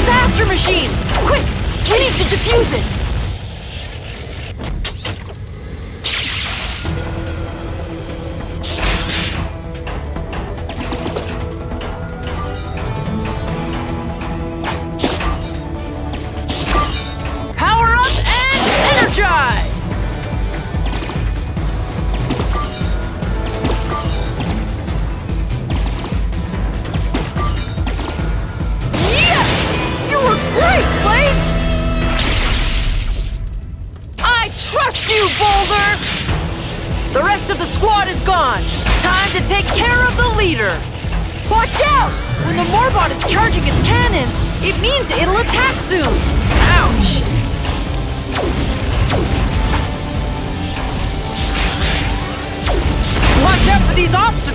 disaster machine! Quick! We need to defuse it! Squad is gone. Time to take care of the leader. Watch out! When the Morbot is charging its cannons, it means it'll attack soon. Ouch! Watch out for these obstacles!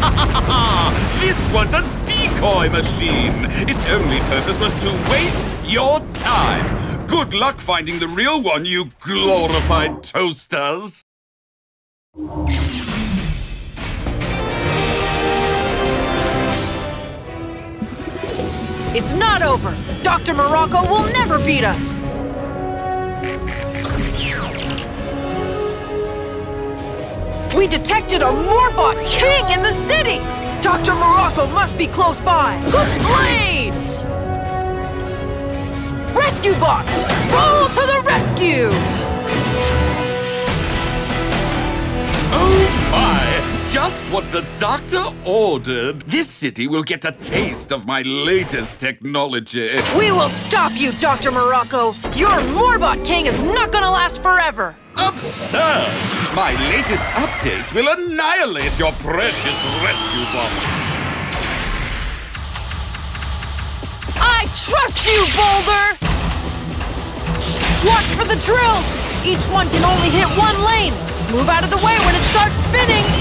This was a decoy machine! Its only purpose was to waste your time! Good luck finding the real one, you glorified toasters! It's not over! Dr. Morocco will never beat us! We detected a Morbot king in the city! Dr. Morocco must be close by! Blades! Rescue bots! Roll to the rescue! Oh my! Just what the doctor ordered. This city will get a taste of my latest technology. We will stop you, Dr. Morocco! Your Morbot king is not gonna last forever! Absurd! My latest updates will annihilate your precious rescue bot. I trust you, Boulder! Watch for the drills! Each one can only hit one lane! Move out of the way when it starts spinning!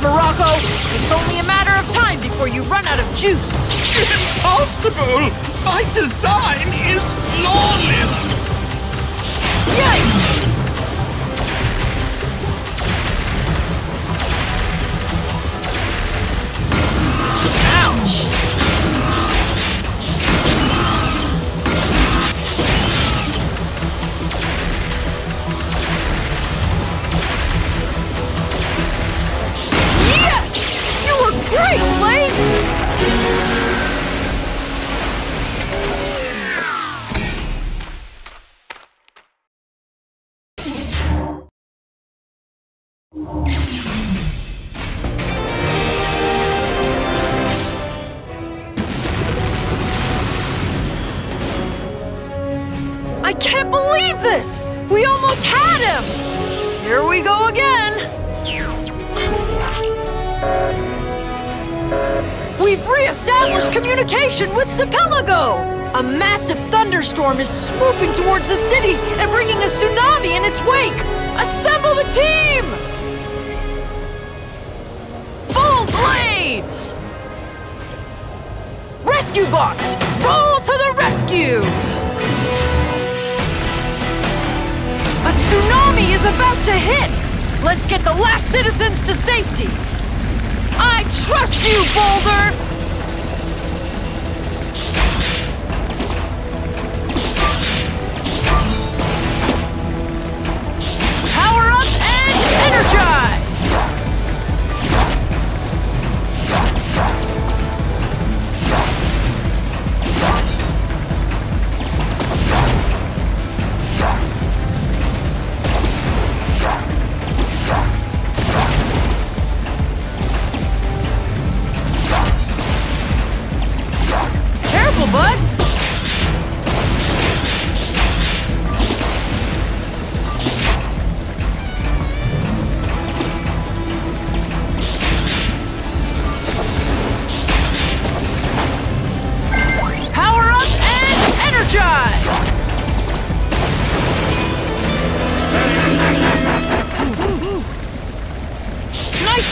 Morocco! It's only a matter of time before you run out of juice! Impossible! My design is flawless! Yikes! I can't believe this! We almost had him! Here we go again! We've re-established communication with Sepelago! A massive thunderstorm is swooping towards the city and bringing a tsunami in its wake! Assemble the team! Rescue bots! Roll to the rescue! A tsunami is about to hit! Let's get the last citizens to safety! I trust you, Boulder!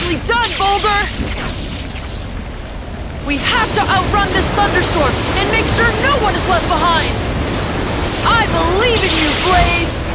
Nicely done, Boulder! We have to outrun this thunderstorm and make sure no one is left behind! I believe in you, Blades!